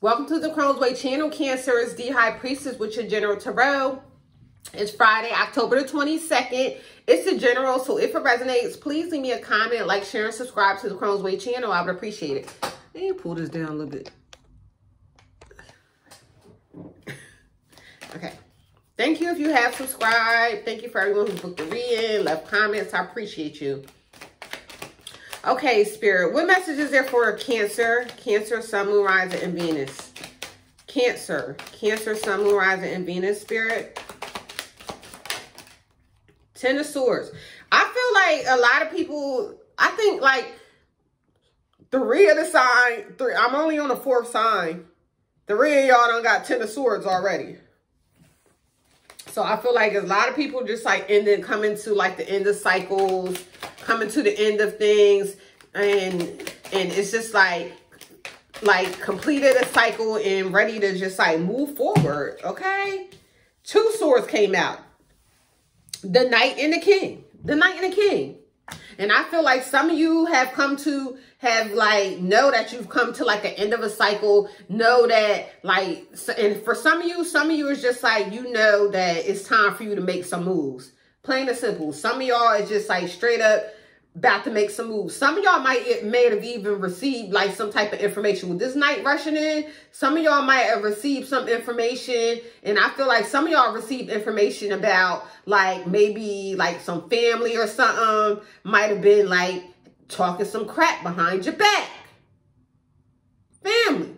Welcome to the Cronez Way channel. Cancer is the High Priestess with your General Tarot. It's Friday, October the 22nd. It's the General, so if it resonates, please leave me a comment, like, share, and subscribe to the Cronez Way channel. I would appreciate it. Let me pull this down a little bit. Okay. Thank you if you have subscribed. Thank you for everyone who booked the reading, left comments. I appreciate you. Okay, Spirit. What message is there for Cancer? Cancer, Sun, Moon, Rising, and Venus. Cancer. Cancer, Sun, Moon, Rising, and Venus, Spirit. Ten of Swords. I feel like a lot of people, I think like three of the sign, three, I'm only on the fourth sign. Three of y'all done got Ten of Swords already. So I feel like a lot of people just like ended coming to like the end of cycles, coming to the end of things. And and it's just like like completed a cycle and ready to just like move forward. Okay. Two swords came out. The knight and the king. The knight and the king. And I feel like some of you have come to have like, know that you've come to like the end of a cycle. Know that like, and for some of you, some of you is just like, you know that it's time for you to make some moves. Plain and simple. Some of y'all is just like straight up, about to make some moves. Some of y'all might may have even received like some type of information with this knight rushing in. Some of y'all might have received some information, and I feel like some of y'all received information about like maybe like some family or something might have been like talking some crap behind your back. Family.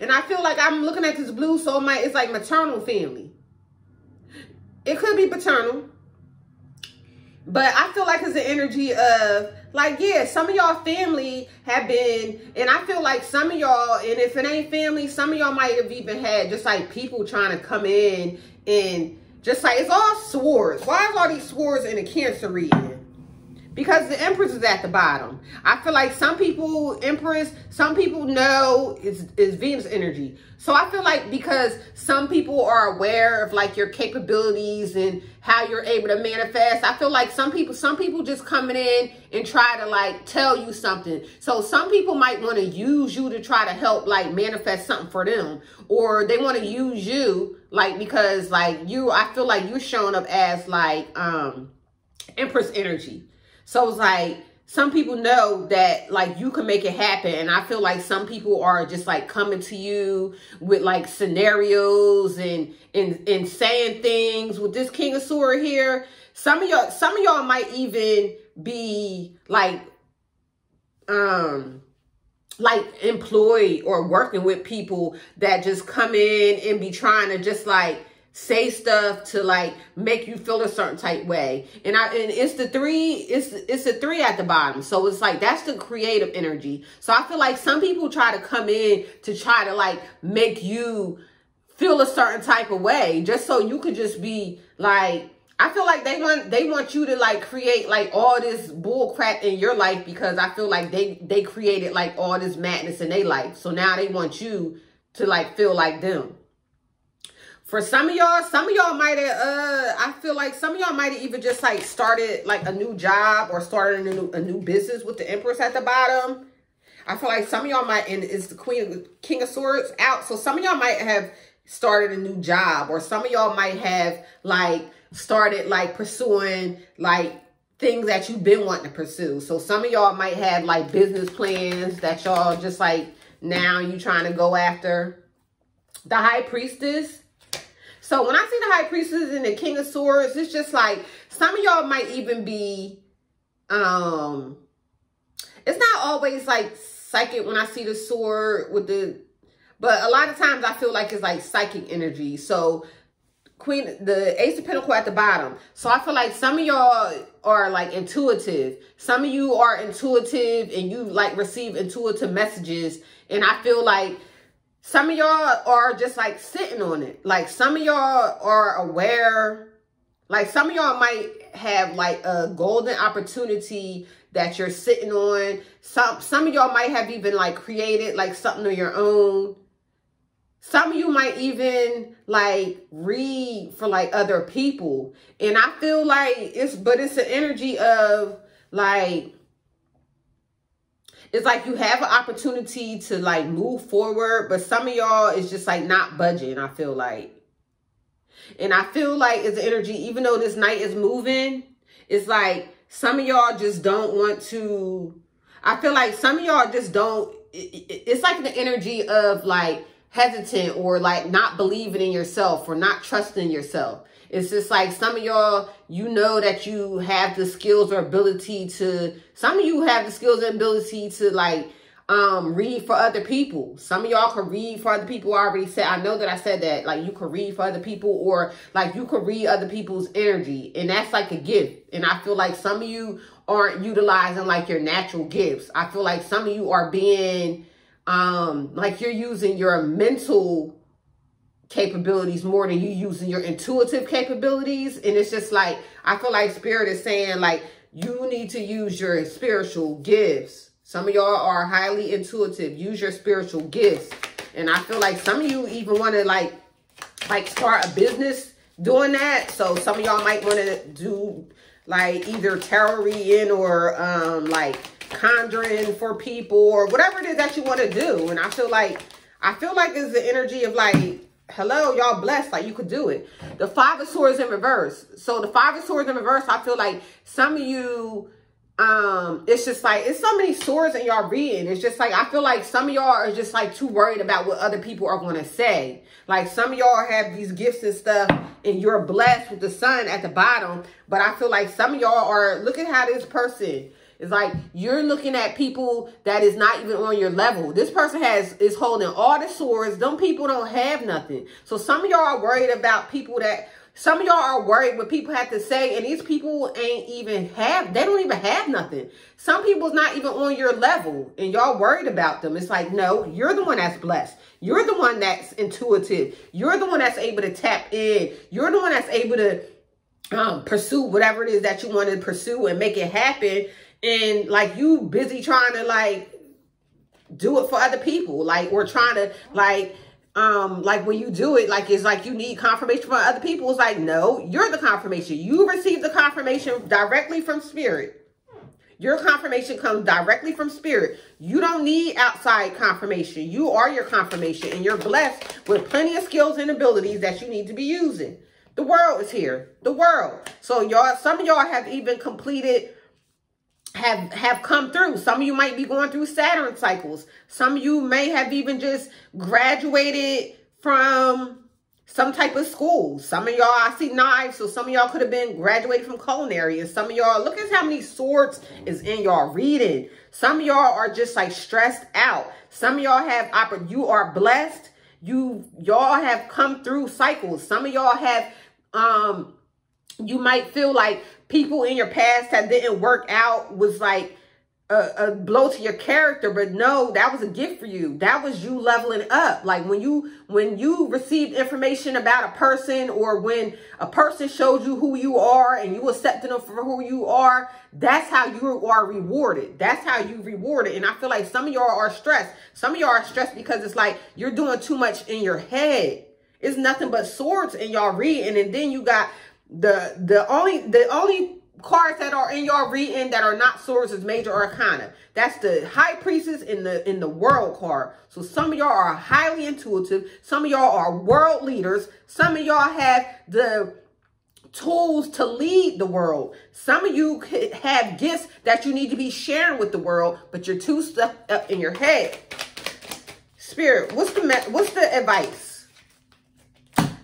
And I feel like I'm looking at this blue, so it might, it's like maternal family. It could be paternal. But I feel like it's the energy of like, yeah, some of y'all family have been, and I feel like some of y'all, and if it ain't family, some of y'all might have even had just like people trying to come in and just like, it's all swords. Why is all these swords in a cancer reading? Because the Empress is at the bottom. I feel like some people, Empress, some people know is is Venus energy. So I feel like because some people are aware of like your capabilities and how you're able to manifest, I feel like some people, some people just coming in and try to like tell you something. So some people might want to use you to try to help like manifest something for them. Or they want to use you like because like you, I feel like you're showing up as like um Empress energy. So it's like some people know that like you can make it happen. And i feel like some people are just like coming to you with like scenarios and and and saying things. With this king of sword here some of y'all some of y'all might even be like um like employed or working with people that just come in and be trying to just like say stuff to like make you feel a certain type way. And i and it's the three it's it's the three at the bottom. So it's like that's the creative energy. So i feel like some people try to come in to try to like make you feel a certain type of way just so you could just be like I feel like they want they want you to like create like all this bull crap in your life because I feel like they they created like all this madness in their life. So now they want you to like feel like them for some of y'all, some of y'all might have, uh, I feel like some of y'all might have even just like started like a new job or started a new, a new business with the Empress at the bottom. I feel like some of y'all might, and it's the Queen, King of Swords out. So some of y'all might have started a new job or some of y'all might have like started like pursuing like things that you've been wanting to pursue. So some of y'all might have like business plans that y'all just like now you trying to go after. The High Priestess so when I see the high priestess and the king of swords, it's just like some of y'all might even be, um, it's not always like psychic when I see the sword with the, but a lot of times I feel like it's like psychic energy. So queen, the ace of pentacle at the bottom. So I feel like some of y'all are like intuitive. Some of you are intuitive and you like receive intuitive messages. And I feel like some of y'all are just like sitting on it. Like some of y'all are aware. Like some of y'all might have like a golden opportunity that you're sitting on. Some some of y'all might have even like created like something of your own. Some of you might even like read for like other people. And I feel like it's but it's an energy of like it's like you have an opportunity to like move forward, but some of y'all is just like not budging, I feel like. And I feel like it's energy, even though this knight is moving, it's like some of y'all just don't want to. I feel like some of y'all just don't. It's like the energy of like hesitant or like not believing in yourself or not trusting yourself. It's just like some of y'all, you know that you have the skills or ability to, some of you have the skills and ability to like um read for other people. Some of y'all can read for other people. I already said, I know that I said that, like you can read for other people or like you can read other people's energy. And that's like a gift. And I feel like some of you aren't utilizing like your natural gifts. I feel like some of you are being um like you're using your mental capabilities more than you using your intuitive capabilities. And it's just like, I feel like spirit is saying like, you need to use your spiritual gifts. Some of y'all are highly intuitive. Use your spiritual gifts. And I feel like some of you even want to like, like start a business doing that. So some of y'all might want to do like either tarot reading or um, like conjuring for people or whatever it is that you want to do. And I feel like, I feel like it's the energy of like, hello, y'all blessed. Like you could do it. The five of swords in reverse. So the five of swords in reverse, I feel like some of you, um, it's just like, it's so many swords in y'all reading. It's just like, I feel like some of y'all are just like too worried about what other people are going to say. Like some of y'all have these gifts and stuff and you're blessed with the sun at the bottom. But I feel like some of y'all are, look at how this person, it's like you're looking at people that is not even on your level. This person has is holding all the swords. Them people don't have nothing. So some of y'all are worried about people that some of y'all are worried what people have to say, and these people ain't even have, they don't even have nothing. Some people's not even on your level, and y'all worried about them. It's like, no, you're the one that's blessed. You're the one that's intuitive. You're the one that's able to tap in. You're the one that's able to um, pursue whatever it is that you want to pursue and make it happen and like you busy trying to like do it for other people like we're trying to like um like when you do it like it's like you need confirmation from other people. It's like no you're the confirmation. You receive the confirmation directly from spirit. Your confirmation comes directly from spirit. You don't need outside confirmation. You are your confirmation and you're blessed with plenty of skills and abilities that you need to be using. The world is here. The world. So y'all some of y'all have even completed have have come through. Some of you might be going through Saturn cycles. Some of you may have even just graduated from some type of school. Some of y'all, I see knives, so some of y'all could have been graduated from culinary. And some of y'all, look at how many swords is in y'all reading. Some of y'all are just like stressed out. Some of y'all have, you are blessed. You, y'all have come through cycles. Some of y'all have, um, you might feel like people in your past that didn't work out was like a, a, blow to your character but no that was a gift for you. That was you leveling up. Like when you when you received information about a person or when a person showed you who you are and you accepted them for who you are that's how you are rewarded. That's how you rewarded. And i feel like some of y'all are stressed. Some of y'all are stressed because it's like you're doing too much in your head. It's nothing but swords in y'all reading and then you got the the only the only cards that are in your reading that are not swords is major arcana. That's the high priestess in the in the world card. So some of y'all are highly intuitive. Some of y'all are world leaders. Some of y'all have the tools to lead the world. Some of you have gifts that you need to be sharing with the world, but you're too stuck up in your head. Spirit, what's the what's the advice?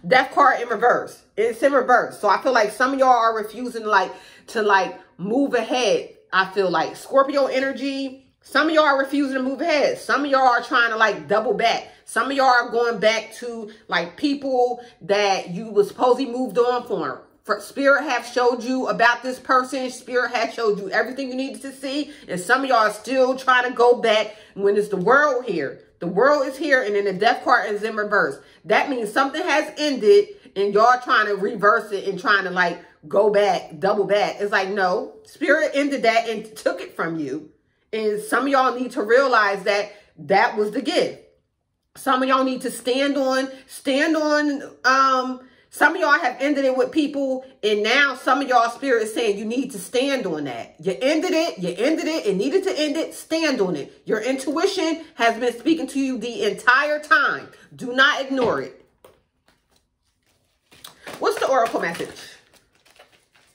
Death card in reverse. It's in reverse. So I feel like some of y'all are refusing like to like move ahead. I feel like Scorpio energy. Some of y'all are refusing to move ahead. Some of y'all are trying to like double back. Some of y'all are going back to like people that you was supposedly moved on for. Spirit have showed you about this person. Spirit has showed you everything you needed to see. And some of y'all are still trying to go back when it's the world here. The world is here and then the death card is in reverse. That means something has ended and y'all trying to reverse it and trying to like go back, double back. It's like, no, spirit ended that and took it from you. And some of y'all need to realize that that was the gift. Some of y'all need to stand on, stand on, um, Some of y'all have ended it with people, and now some of y'all spirit is saying you need to stand on that. You ended it, you ended it, it needed to end it, stand on it. Your intuition has been speaking to you the entire time. Do not ignore it. What's the oracle message?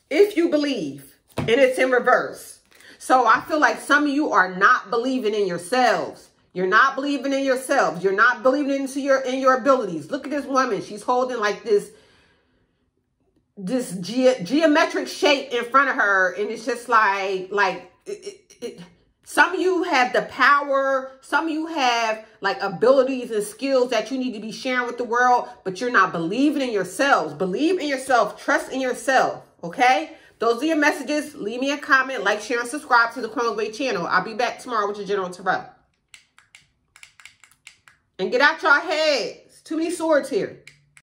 If you believe, and it's in reverse. So I feel like some of you are not believing in yourselves. You're not believing in yourselves. You're not believing into your in your abilities. Look at this woman. She's holding like this this ge geometric shape in front of her and it's just like like it, it, it, some of you have the power some of you have like abilities and skills that you need to be sharing with the world but you're not believing in yourselves. Believe in yourself. Trust in yourself okay? Those are your messages. Leave me a comment. Like share and subscribe to the Cronez Way channel. I'll be back tomorrow with your general tarot. And get out your heads. Too many swords here